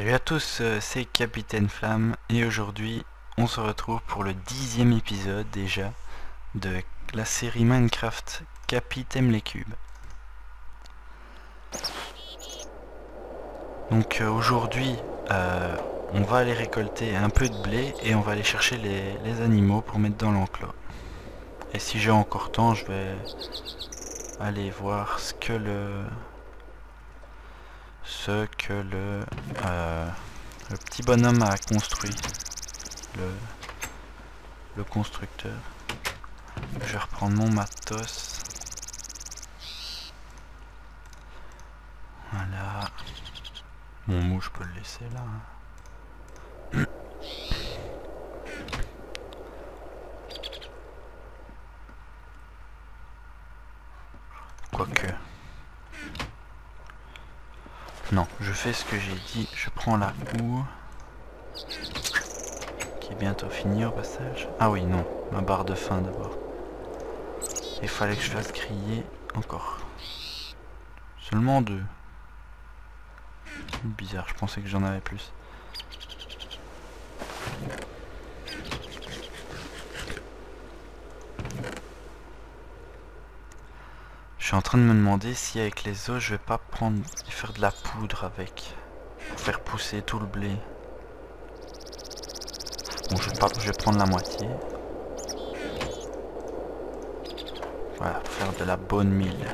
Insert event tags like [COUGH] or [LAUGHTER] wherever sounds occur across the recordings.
Salut à tous, euh, c'est Capitaine Flamme et aujourd'hui on se retrouve pour le dixième épisode déjà de la série Minecraft Capitaine les cubes. Donc euh, aujourd'hui euh, on va aller récolter un peu de blé et on va aller chercher les, les animaux pour mettre dans l'enclos. Et si j'ai encore temps je vais aller voir ce que le ce que le, euh, le petit bonhomme a construit. Le, le constructeur. Je vais reprendre mon matos. Voilà. Mon mou, je peux le laisser là. hein. Quoique. Non, je fais ce que j'ai dit. Je prends la houe. Qui est bientôt finie au passage. Ah oui, non. Ma barre de fin d'abord. Il fallait que je fasse griller encore. Seulement deux. Bizarre, je pensais que j'en avais plus. Suis en train de me demander si avec les os je vais pas prendre et faire de la poudre avec pour faire pousser tout le blé. Bon je vais, pas, je vais prendre la moitié. Voilà, pour faire de la bonne mille.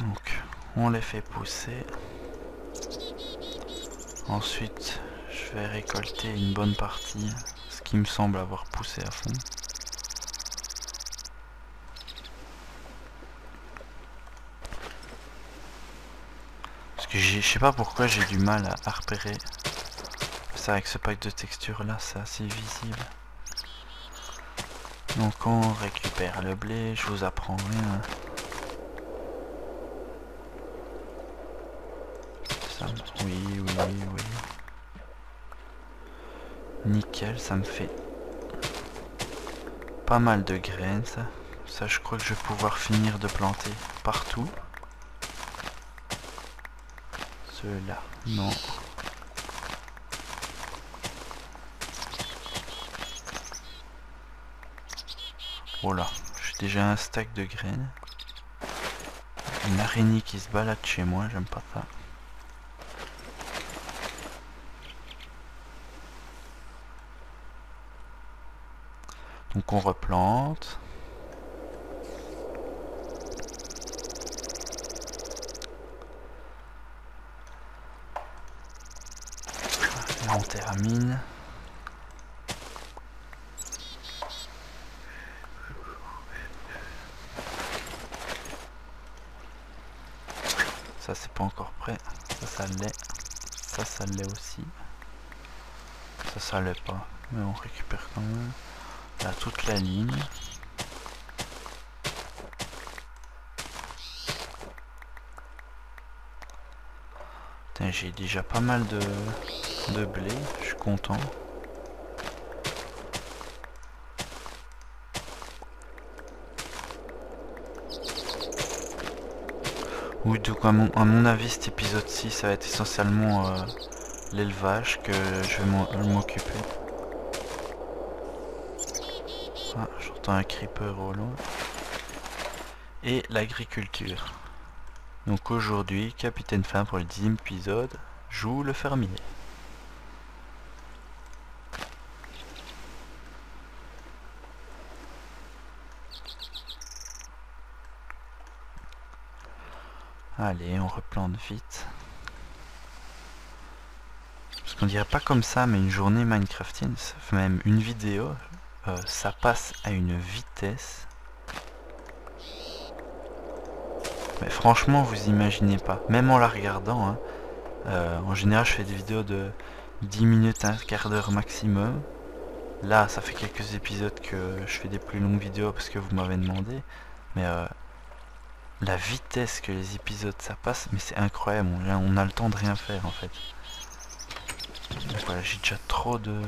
Donc, on les fait pousser. Ensuite, je vais récolter une bonne partie, ce qui me semble avoir poussé à fond. Parce que je sais pas pourquoi j'ai du mal à, à repérer. C'est avec ce pack de textures là, c'est assez visible. Donc on récupère le blé, je vous apprends rien. Ça, oui, oui, oui. Nickel, ça me fait pas mal de graines, ça. Je crois que je vais pouvoir finir de planter partout. Ceux-là, non. Voilà, j'ai déjà un stack de graines. Une araignée qui se balade chez moi, j'aime pas ça. On replante. Et on termine. Ça c'est pas encore prêt. Ça ça l'est. Ça ça l'est aussi. Ça ça l'est pas. Mais on récupère quand même. Là toute la ligne. J'ai déjà pas mal de, de blé, je suis content. Oui, donc à mon, à mon avis, cet épisode 6, ça va être essentiellement euh, l'élevage que je vais m'occuper. Ah, j'entends un creeper au loin. Et l'agriculture. Donc aujourd'hui, Capitaine Fin pour le dixième épisode, joue le fermier. Allez, on replante vite. Parce qu'on dirait pas comme ça, mais une journée fait même une vidéo, euh, ça passe à une vitesse. Mais franchement, vous imaginez pas. Même en la regardant, hein, euh, en général, je fais des vidéos de 10 minutes, un quart d'heure maximum. Là, ça fait quelques épisodes que je fais des plus longues vidéos parce que vous m'avez demandé. Mais euh, la vitesse que les épisodes ça passe, mais c'est incroyable. On, a le temps de rien faire en fait. voilà, j'ai déjà trop de,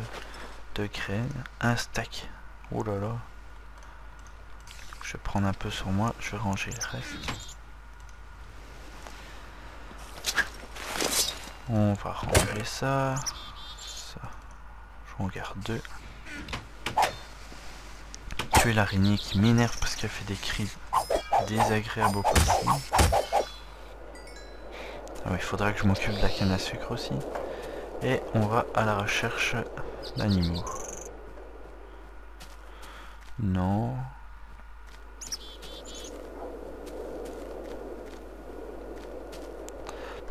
de graines. Un stack. Oh là là. Je vais prendre un peu sur moi, je vais ranger le reste. On va ranger ça. Ça. Je en garde deux. Tuer l'araignée qui m'énerve parce qu'elle fait des cris désagréables au possible. Ah il faudra que je m'occupe de la canne à sucre aussi. Et on va à la recherche d'animaux. Non.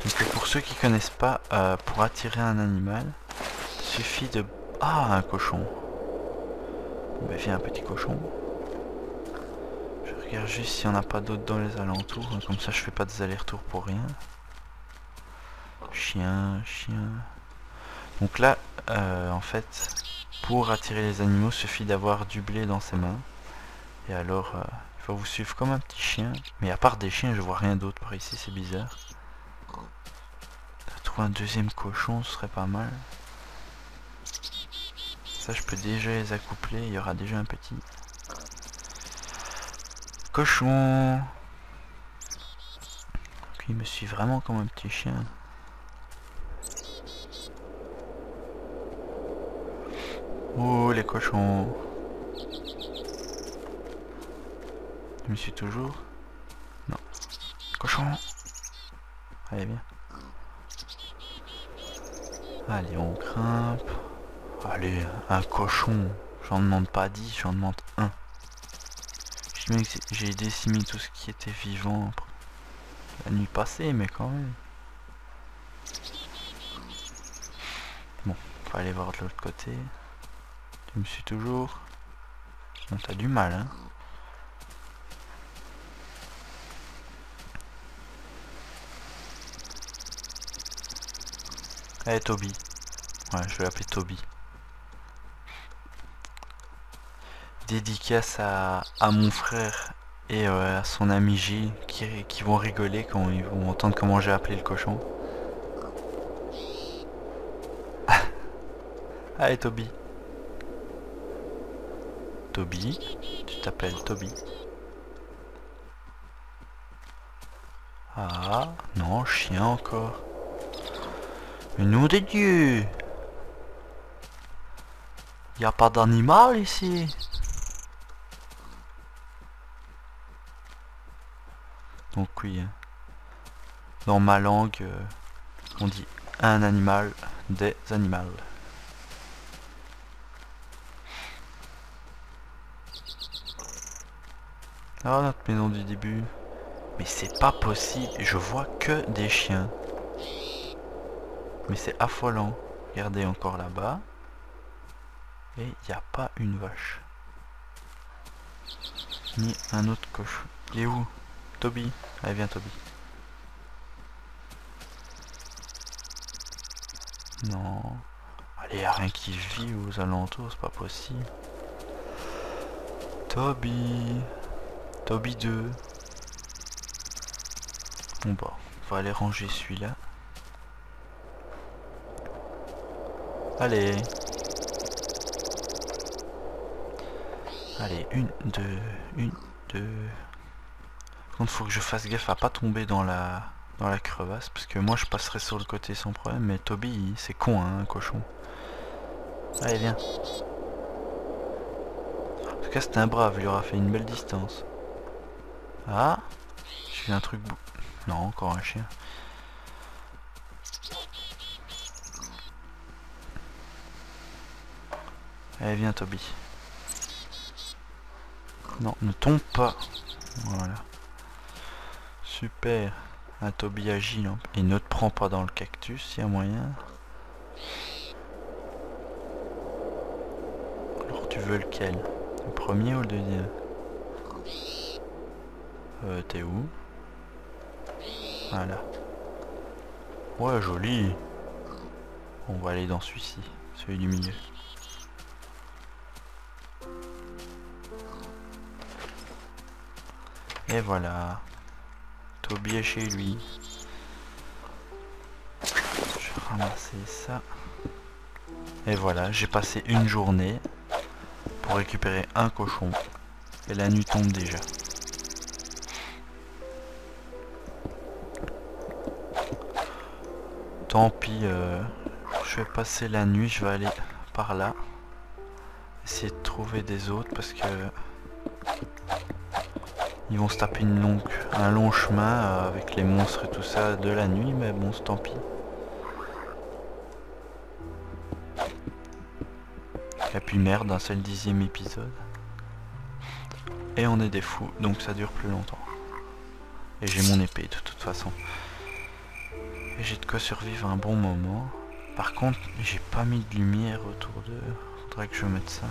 Donc pour ceux qui connaissent pas, euh, pour attirer un animal, il suffit de... Ah, un cochon. Bah, viens un petit cochon. Je regarde juste s'il n'y en pas d'autres dans les alentours, hein, comme ça je fais pas des allers-retours pour rien. Chien, chien. Donc là, euh, en fait, pour attirer les animaux, il suffit d'avoir du blé dans ses mains. Et alors, euh, il faut vous suivre comme un petit chien. Mais à part des chiens, je vois rien d'autre par ici, c'est bizarre. Trouver un deuxième cochon, ce serait pas mal. Ça, je peux déjà les accoupler, il y aura déjà un petit. Cochon Il me suit vraiment comme un petit chien. Oh les cochons Je me suis toujours Non. Cochon Allez bien. Allez on grimpe. Allez, un cochon. J'en demande pas 10, j'en demande un. J'ai décimé tout ce qui était vivant la nuit passée, mais quand même. Bon, faut aller voir de l'autre côté. Tu me suis toujours. Bon, t'as du mal, hein. Allez, Toby. Ouais, je vais l'appeler Toby. Dédicace à, à mon frère et euh, à son ami J qui, qui vont rigoler quand ils vont entendre comment j'ai appelé le cochon. [LAUGHS] Allez, Toby. Toby, tu t'appelles Toby. Ah, non, chien encore. Mais nom de Dieu Y a pas d'animal ici Donc oui, hein. dans ma langue, euh, on dit un animal, des animaux. Ah, notre maison du début. Mais c'est pas possible. Je vois que des chiens. Mais c'est affolant. Regardez encore là-bas. Et il n'y a pas une vache. Ni un autre cochon. Il est où? Toby. Allez, viens Toby. Non. Allez, y a rien qui vit aux alentours, c'est pas possible. Toby. Toby 2. Bon bah, on va aller ranger celui-là. Allez. Allez, une, deux, une, deux. Contre, faut que je fasse gaffe à pas tomber dans la dans la crevasse, parce que moi je passerai sur le côté sans problème, mais Toby, c'est con, hein, un cochon. Allez, viens. En tout cas, c'était un brave, il aura fait une belle distance. Ah J'ai un truc... Non, encore un chien. Allez, viens Toby. Non, ne tombe pas. Voilà. Super. Un Toby agile. Et ne te prends pas dans le cactus, s'il y a moyen. Alors tu veux lequel? Le premier ou le deuxième? Euh, t'es où? Voilà. Ouais, joli. On va aller dans celui-ci, celui du milieu. Et voilà. Toby est chez lui. Je vais ramasser ça. Et voilà, j'ai passé une journée pour récupérer un cochon. Et la nuit tombe déjà. Tant pis, euh, je vais passer la nuit, je vais aller par là. Essayer de trouver des autres parce que ils vont se taper une longue, un long chemin euh, avec les monstres et tout ça de la nuit, mais bon, tant pis. Et puis merde, un seul dixième épisode. Et on est des fous, donc ça dure plus longtemps. Et j'ai mon épée de toute façon. J'ai de quoi survivre un bon moment. Par contre, j'ai pas mis de lumière autour d'eux. Faudrait que je mette ça.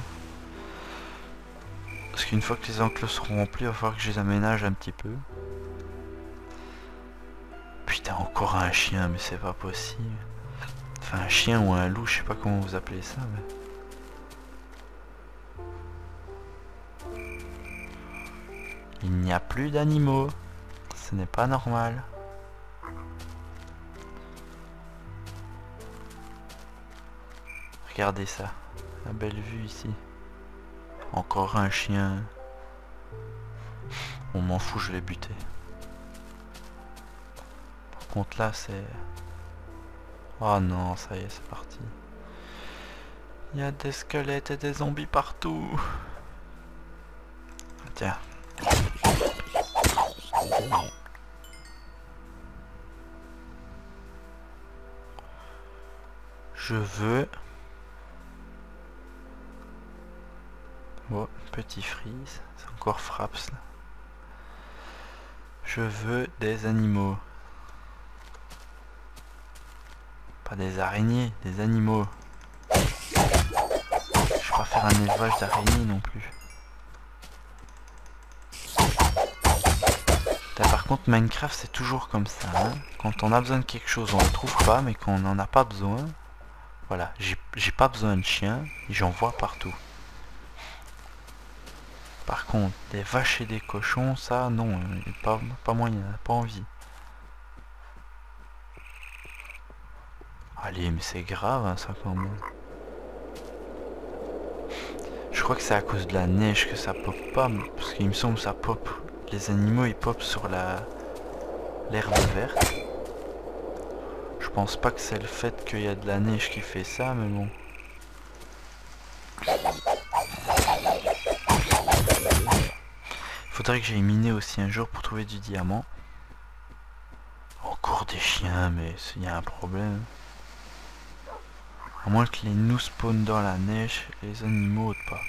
Parce qu'une fois que les enclos seront remplis, il va falloir que je les aménage un petit peu. Putain, encore un chien, mais c'est pas possible. Enfin, un chien ou un loup, je sais pas comment vous appelez ça, mais... Il n'y a plus d'animaux. Ce n'est pas normal. Regardez ça. La belle vue ici. Encore un chien. On m'en fout, je l'ai buté. Par contre là, c'est... Oh non, ça y est, c'est parti. Il y a des squelettes et des zombies partout. Tiens. Je veux petit freeze. C'est encore fraps là. Je veux des animaux. Pas des araignées, des animaux. Je vais pas faire un élevage d'araignées non plus. par contre Minecraft c'est toujours comme ça. Hein. Quand on a besoin de quelque chose on le trouve pas, mais quand on n'en a pas besoin, voilà, j'ai pas besoin de chien, j'en vois partout. Par contre, des vaches et des cochons, ça, non, pas, pas moyen, pas envie. Allez, mais c'est grave, hein, ça, quand même. Je crois que c'est à cause de la neige que ça pop pas, parce qu'il me semble que ça pop. Les animaux, ils pop sur la l'herbe verte. Je pense pas que c'est le fait qu'il y a de la neige qui fait ça, mais bon. Faudrait que j'aille miner aussi un jour pour trouver du diamant. Encore des chiens, mais il y a un problème. À moins que les nous spawnent dans la neige les animaux pas.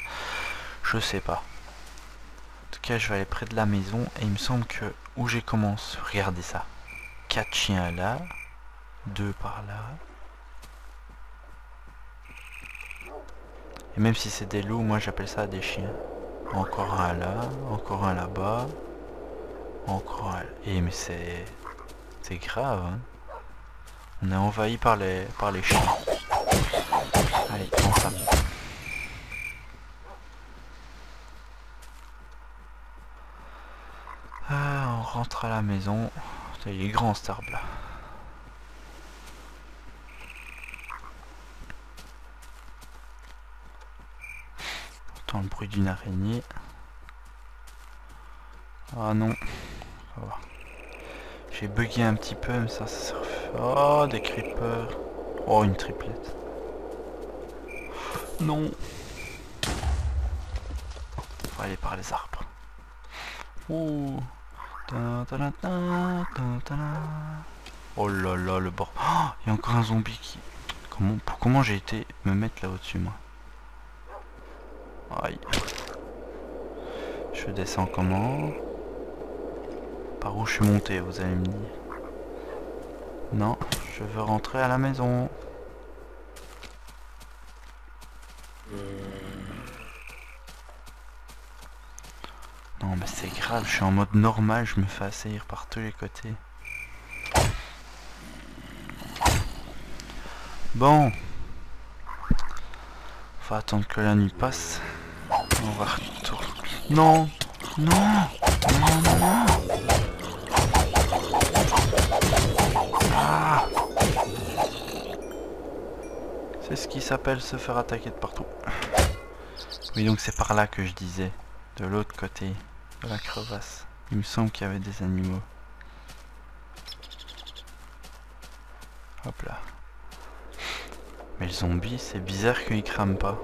Je sais pas. En tout cas, je vais aller près de la maison et il me semble que où j'ai commencé, regardez ça. Quatre chiens là, deux par là. Et même si c'est des loups, moi j'appelle ça des chiens. Encore un là, encore un là-bas. Encore un... Et eh, mais c'est... C'est grave, hein. On est envahi par les, par les chiens. Allez. Ah, on rentre à la maison. Il est grand cet là. Le bruit d'une araignée. Ah non. J'ai bugué un petit peu, mais ça, ça Oh, des creepers. Oh, une triplette. Non. Faut aller par les arbres. Oh. Oh là là, le bord. Oh, il y a encore un zombie qui... Comment, comment j'ai été me mettre là au-dessus, moi? Aïe. Je descends comment? Par où je suis monté, vous allez me dire Non, je veux rentrer à la maison. Non mais c'est grave, je suis en mode normal, je me fais assaillir par tous les côtés. Bon. Faut attendre que la nuit passe. On va. Non Non Non, non, non C'est ce qui s'appelle se faire attaquer de partout. Oui, donc c'est par là que je disais. De l'autre côté de la crevasse. Il me semble qu'il y avait des animaux. Hop là. Mais le zombie, c'est bizarre qu'il crame pas.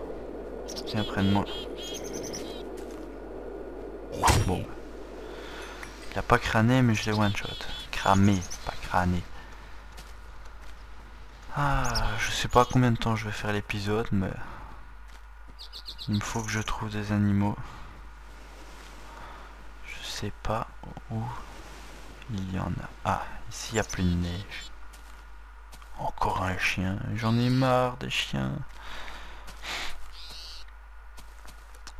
Tiens, près de moi. Bon. Il a pas crâné, mais je l'ai one shot. Cramé, pas crâné. Ah, je sais pas combien de temps je vais faire l'épisode, mais... Il me faut que je trouve des animaux. Je sais pas où il y en a. Ah, ici il y a plus de neige. Encore un chien. J'en ai marre des chiens.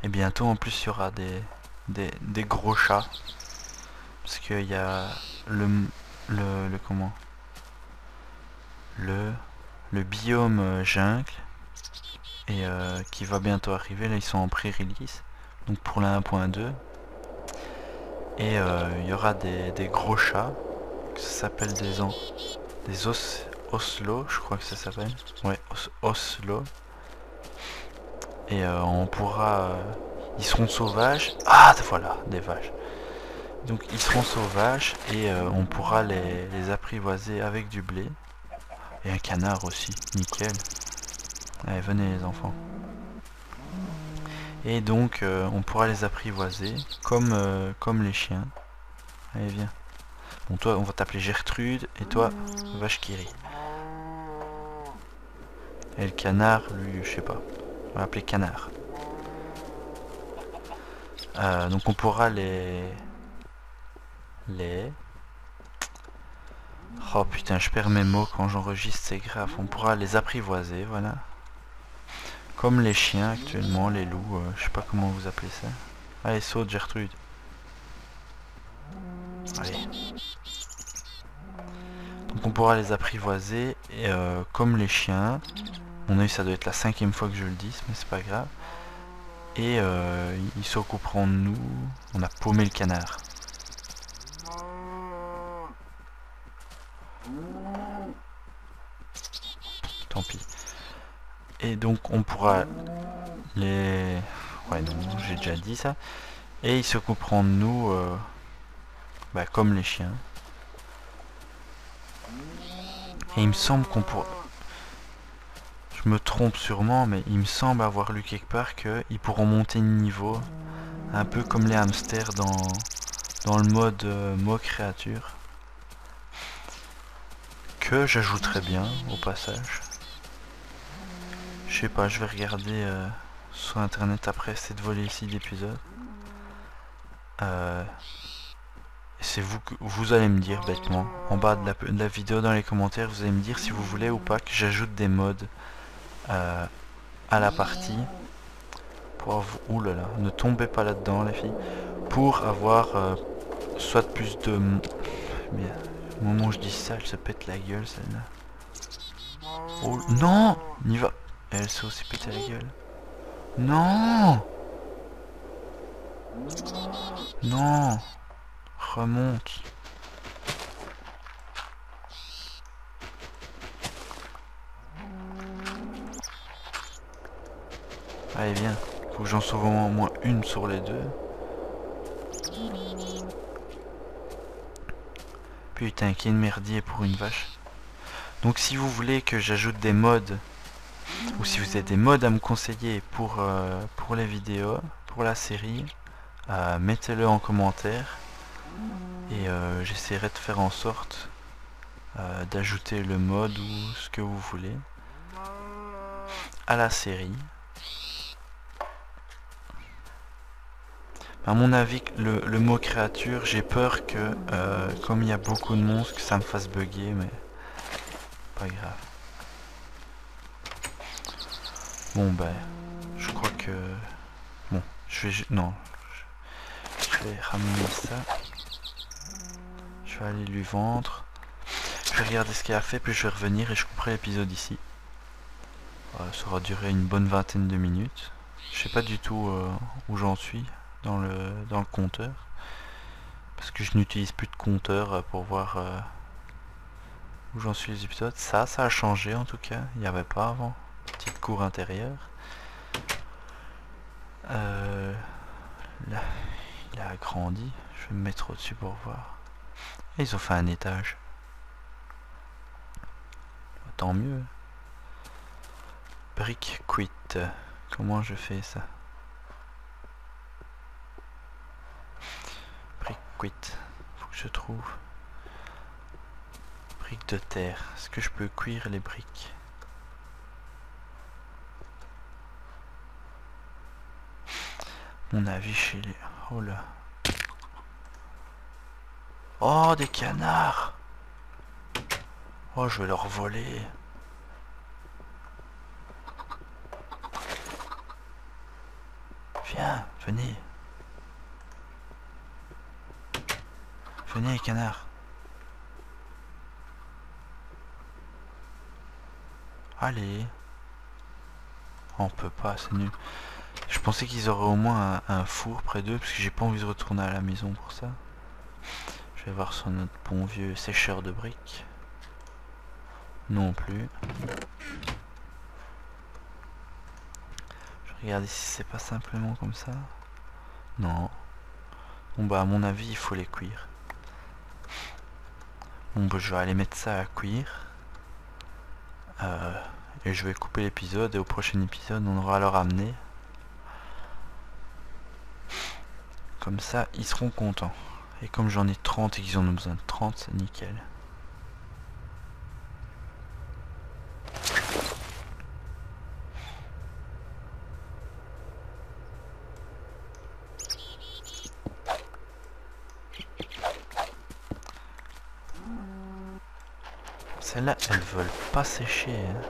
Et bientôt en plus il y aura des, des, gros chats. Parce qu'il y a le, le, le comment? Le, le biome euh, jungle et euh, qui va bientôt arriver. Là ils sont en pré-release. Donc pour la 1.2. Et euh, il y aura des, gros chats. Ça s'appelle des, des os, Oslo, je crois que ça s'appelle. Ouais, Oslo. Et on pourra ils seront sauvages. Ah, voilà, des vaches. Donc ils seront sauvages et euh, on pourra les, apprivoiser avec du blé. Et un canard aussi, nickel. Allez, venez les enfants. Et donc euh, on pourra les apprivoiser comme, euh, comme les chiens. Allez, viens. Bon, toi, on va t'appeler Gertrude et toi, Vache Kiri. Et le canard, lui, je sais pas. On va l'appeler Canard. Euh, donc on pourra les... Les... Oh putain, je perds mes mots quand j'enregistre, c'est grave. On pourra les apprivoiser, voilà. Comme les chiens actuellement, les loups, euh, je sais pas comment vous appelez ça. Allez, saute Gertrude. Allez. Donc on pourra les apprivoiser, et, euh, comme les chiens. Mon oeil, ça doit être la cinquième fois que je le dis, mais c'est pas grave. Et euh, ils s'occuperont de nous. On a paumé le canard. Tant pis. Et donc on pourra les... Ouais non, j'ai déjà dit ça. Et ils s'occuperont de nous euh, bah, comme les chiens. Et il me semble qu'on pourra me trompe sûrement, mais il me semble avoir lu quelque part qu'ils pourront monter de niveau, un peu comme les hamsters dans, dans le mode euh, mot créature. Que j'ajouterais bien au passage. Je sais pas, je vais regarder euh, sur internet après cette volée ici d'épisode. Euh, c'est vous que vous allez me dire bêtement en bas de de la, vidéo dans les commentaires vous allez me dire si vous voulez ou pas que j'ajoute des modes euh, à la partie pour Ouh là ne tombez pas là-dedans les filles. Pour avoir euh, soit plus de... Mais au moment où je dis ça, elle se pète la gueule celle-là. Oh non N'y va Elle s'est aussi pété la gueule. Non Non Remonte Allez, viens. Faut que j'en sauve au moins une sur les deux. Putain, qui est merdier pour une vache. Donc si vous voulez que j'ajoute des modes, ou si vous avez des modes à me conseiller pour, euh, pour les vidéos, pour la série, euh, mettez-le en commentaire. Et euh, j'essaierai de faire en sorte d'ajouter le mode ou ce que vous voulez à la série. À mon avis, le, mot créature, j'ai peur que, euh, comme il y a beaucoup de monstres, que ça me fasse bugger, mais pas grave. Bon, ben, je crois que... Bon, je vais... Non, je vais ramener ça. Je vais aller lui vendre. Je vais regarder ce qu'il a fait, puis je vais revenir et je couperai l'épisode ici. ça aura duré une bonne vingtaine de minutes. Je sais pas du tout euh, où j'en suis dans le, dans le compteur. Parce que je n'utilise plus de compteur euh, pour voir euh, où j'en suis les épisodes. Ça, ça a changé en tout cas. Il n'y avait pas avant. cour intérieure. Euh, là, il a agrandi. Je vais me mettre au-dessus pour voir. Et ils ont fait un étage. Tant mieux. Brick quit. Comment je fais ça? Quit. Faut que je trouve. Briques de terre. Est-ce que je peux cuire les briques? Mon avis chez les... Oh là. Oh, des canards Oh, je vais leur voler. Viens, venez. Venez, les canards. Allez. On peut pas, c'est nul. Je pensais qu'ils auraient au moins un, four près d'eux, parce que j'ai pas envie de retourner à la maison pour ça. Je vais voir sur notre bon vieux sécheur de briques. Non plus. Je regarde si c'est pas simplement comme ça. Non. Bon bah à mon avis il faut les cuire. Bon bah je vais aller mettre ça à cuire. Euh, et je vais couper l'épisode et au prochain épisode on aura leur amener. Comme ça ils seront contents. Et comme j'en ai 30 et qu'ils en ont besoin de 30, c'est nickel. Elles veulent pas sécher. Hein.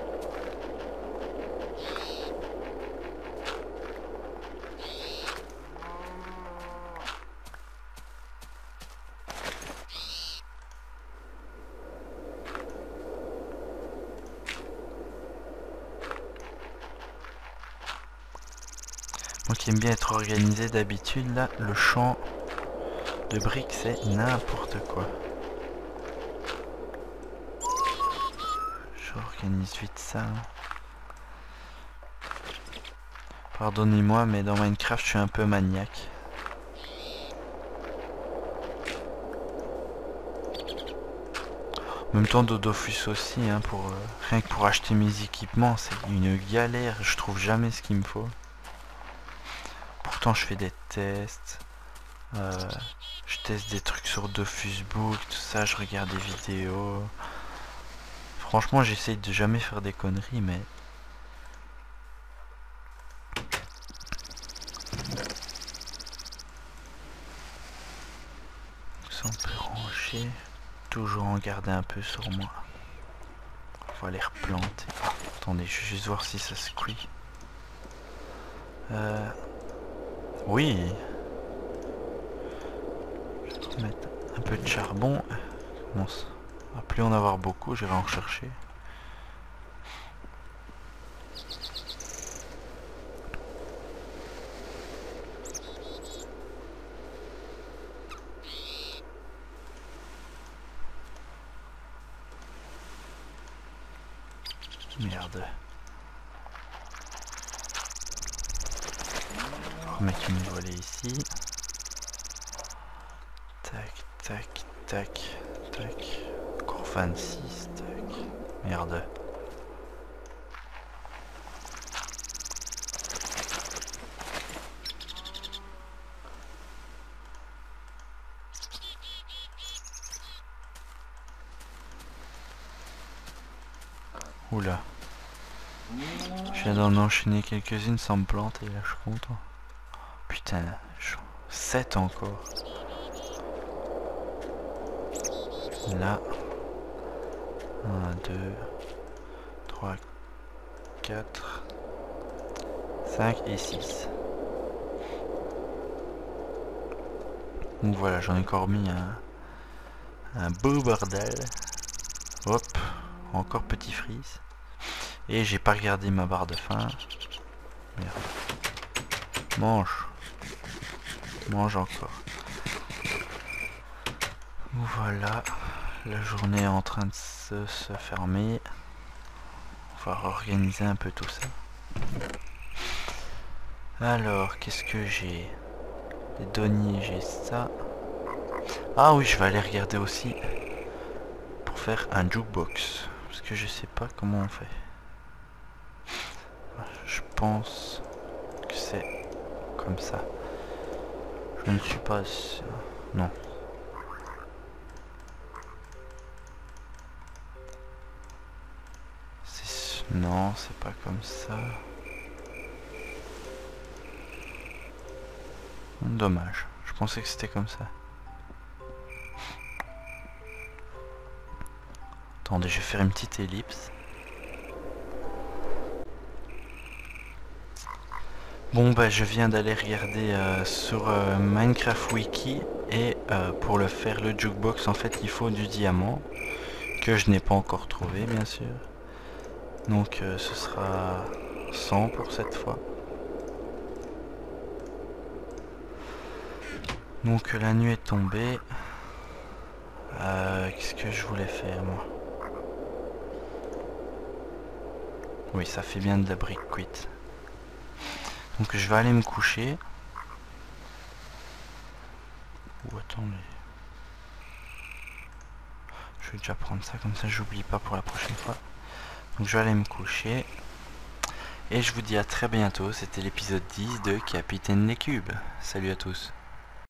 Moi qui aime bien être organisé d'habitude, là, le champ de briques, c'est n'importe quoi. J'organise vite ça. Pardonnez-moi, mais dans Minecraft, je suis un peu maniaque. En même temps, Dodofus aussi, hein, pour, euh, rien que pour acheter mes équipements, c'est une galère, je trouve jamais ce qu'il me faut je fais des tests. Euh, je teste des trucs sur Dofusbook, tout ça, je regarde des vidéos. Franchement, j'essaye de jamais faire des conneries, mais... Peut ranger. Toujours en garder un peu sur moi. On va les replanter. attendez, je vais juste voir si ça se cuit. Euh... Oui. Mettre un peu de charbon. Bon, plus en avoir beaucoup, j'irai en rechercher. Merde. mettre une volée ici. Tac, tac, tac, tac. Encore 26, tac. Merde. Oula. Je viens d'en enchaîner quelques-unes sans me planter, là je suis content. Putain, 7 encore. Là. 1, 2, 3, 4, 5 et 6. Donc voilà, j'en ai encore mis un, beau bordel. Hop, encore petit freeze. Et j'ai pas regardé ma barre de faim. Merde. Mange. Mange encore. Voilà. La journée est en train de se, fermer. On va organiser un peu tout ça. Alors, qu'est-ce que j'ai? Les deniers, j'ai ça. Ah oui, je vais aller regarder aussi pour faire un jukebox. Parce que je sais pas comment on fait. Je pense que c'est comme ça. Je ne suis pas sûr. Non. Non, c'est pas comme ça. Dommage. Je pensais que c'était comme ça. Attendez, je vais faire une petite ellipse. Bon bah je viens d'aller regarder euh, sur euh, Minecraft Wiki et euh, pour le faire le jukebox en fait il faut du diamant que je n'ai pas encore trouvé bien sûr. Donc ce sera 100 pour cette fois. Donc la nuit est tombée. Qu'est-ce que je voulais faire moi? Oui ça fait bien de la brique cuite. Donc je vais aller me coucher. Ou attendez. Je vais déjà prendre ça, comme ça j'oublie pas pour la prochaine fois. Donc je vais aller me coucher. Et je vous dis à très bientôt, c'était l'épisode 10 de Capitaine les Cubes. Salut à tous.